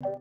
you